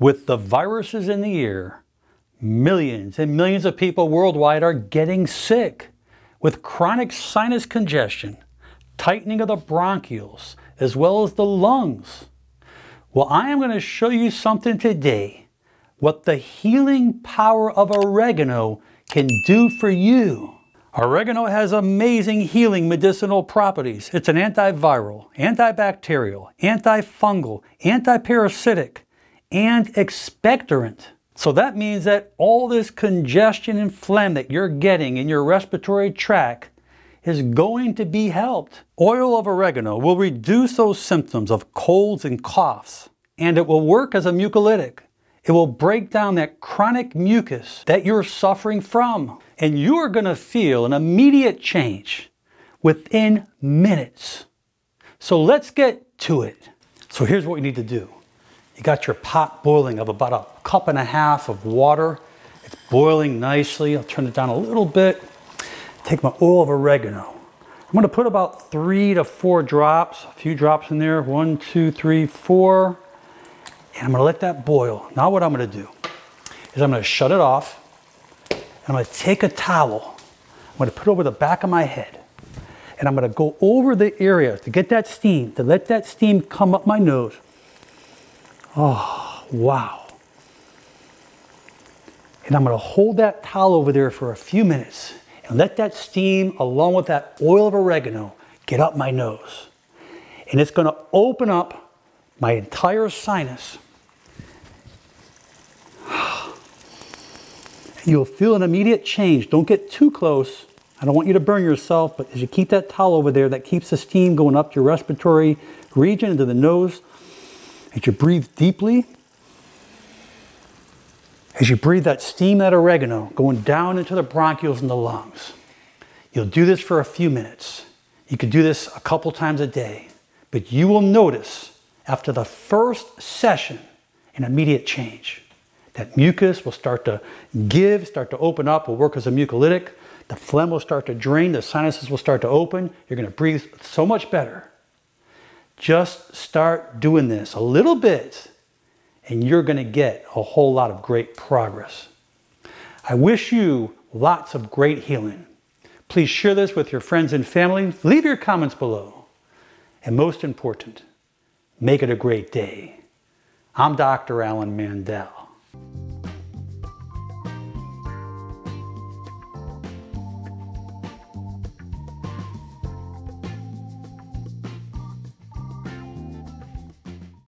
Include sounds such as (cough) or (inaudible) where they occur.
With the viruses in the air, millions and millions of people worldwide are getting sick with chronic sinus congestion, tightening of the bronchioles, as well as the lungs. Well, I am going to show you something today what the healing power of oregano can do for you. Oregano has amazing healing medicinal properties. It's an antiviral, antibacterial, antifungal, antiparasitic, and expectorant. So that means that all this congestion and phlegm that you're getting in your respiratory tract is going to be helped. Oil of oregano will reduce those symptoms of colds and coughs, and it will work as a mucolytic. It will break down that chronic mucus that you're suffering from, and you're going to feel an immediate change within minutes. So let's get to it. So here's what you need to do. You got your pot boiling of about a cup and a half of water. It's boiling nicely. I'll turn it down a little bit. Take my oil of oregano. I'm to put about three to four drops, a few drops in there. One, two, three, four. And I'm to let that boil. Now what I'm going to do is I'm to shut it off. And I'm to take a towel. I'm to put it over the back of my head. And I'm going to go over the area to get that steam, to let that steam come up my nose. Oh, wow. And I'm going to hold that towel over there for a few minutes and let that steam, along with that oil of oregano, get up my nose. And it's going to open up my entire sinus. (sighs) You'll feel an immediate change. Don't get too close. I don't want you to burn yourself, but as you keep that towel over there, that keeps the steam going up your respiratory region into the nose, as you breathe deeply, as you breathe that steam, that oregano going down into the bronchioles and the lungs. You'll do this for a few minutes. You could do this a couple times a day, but you will notice after the first session an immediate change. That mucus will start to give, start to open up, will work as a mucolytic. The phlegm will start to drain, the sinuses will start to open. You're going to breathe so much better. Just start doing this a little bit and you're going to get a whole lot of great progress. I wish you lots of great healing. Please share this with your friends and family. Leave your comments below. And most important, make it a great day. I'm Dr. Alan Mandell.